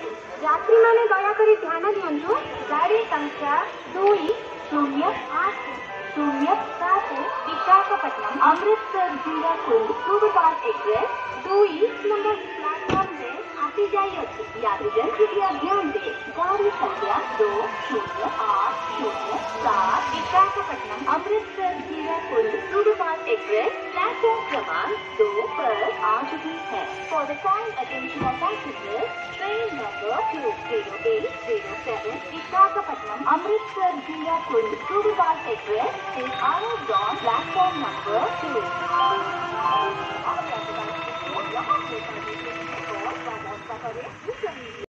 ଯାତ୍ରୀମାନେ ଦୟାକରି ଧ୍ୟାନ ଦିଅନ୍ତୁ ଗାଡ଼ି ସଂଖ୍ୟା ଦୁଇ ଶୂନ୍ୟ ଆଠ ଶୂନ୍ୟ ସାତ ବିଶାଖାପଟ୍ଟନମ ଅମୃତସର ଯିବାକୁ ସୁପରଫାଷ୍ଟ ଏକ୍ସପ୍ରେସ୍ ଦୁଇ ନମ୍ବର ପ୍ଲାଟଫର୍ମରେ ଆସି ଯାଇଅଛି यात्रीगण कृपया ध्यान दें गाड़ी संख्या दो शून्य आठ शून्य सात Visakhapatnam Amritsar Jirapur superfast express platform क्रमांक दो पर आ चुकी है for the kind attention of passengers train number two zero eight zero seven Visakhapatnam Amritsar Jirapur superfast express is arrived